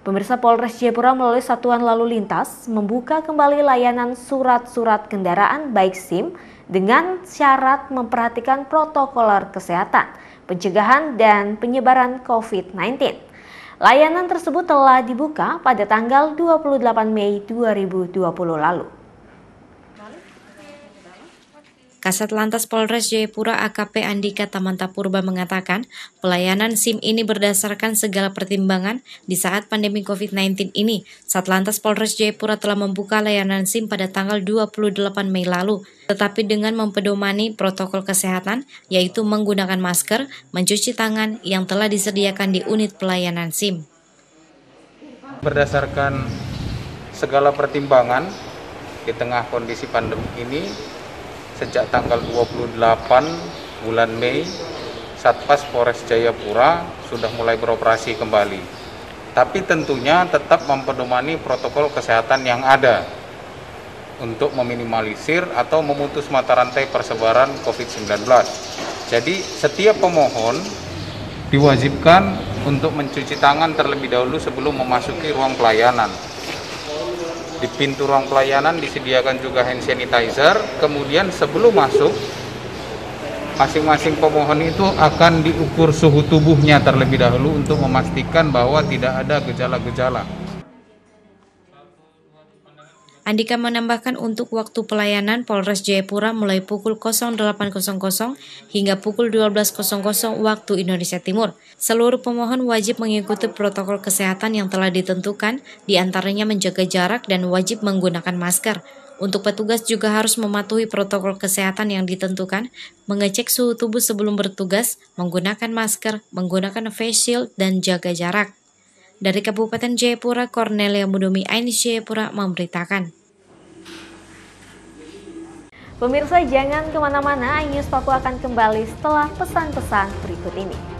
Pemirsa Polres Jayapura melalui Satuan Lalu Lintas membuka kembali layanan surat-surat kendaraan baik SIM dengan syarat memperhatikan protokol kesehatan, pencegahan dan penyebaran COVID-19. Layanan tersebut telah dibuka pada tanggal 28 Mei 2020 lalu. Kasat Lantas Polres Jayapura AKP Andika Tamantapurba mengatakan, pelayanan SIM ini berdasarkan segala pertimbangan di saat pandemi COVID-19 ini. Satlantas Polres Jayapura telah membuka layanan SIM pada tanggal 28 Mei lalu, tetapi dengan mempedomani protokol kesehatan, yaitu menggunakan masker, mencuci tangan yang telah disediakan di unit pelayanan SIM. Berdasarkan segala pertimbangan di tengah kondisi pandemi ini, sejak tanggal 28 bulan Mei Satpas Polres Jayapura sudah mulai beroperasi kembali. Tapi tentunya tetap mempedomani protokol kesehatan yang ada untuk meminimalisir atau memutus mata rantai persebaran COVID-19. Jadi setiap pemohon diwajibkan untuk mencuci tangan terlebih dahulu sebelum memasuki ruang pelayanan. Di pintu ruang pelayanan disediakan juga hand sanitizer. Kemudian sebelum masuk, masing-masing pemohon itu akan diukur suhu tubuhnya terlebih dahulu untuk memastikan bahwa tidak ada gejala-gejala. Andika menambahkan untuk waktu pelayanan Polres Jayapura mulai pukul 08.00 hingga pukul 12.00 waktu Indonesia Timur. Seluruh pemohon wajib mengikuti protokol kesehatan yang telah ditentukan, di antaranya menjaga jarak dan wajib menggunakan masker. Untuk petugas juga harus mematuhi protokol kesehatan yang ditentukan, mengecek suhu tubuh sebelum bertugas, menggunakan masker, menggunakan face shield, dan jaga jarak. Dari Kabupaten Jayapura, Cornelia Mudumi Ainis Jayapura memberitakan. Pemirsa jangan ke mana-mana, iNews Papua akan kembali setelah pesan-pesan berikut ini.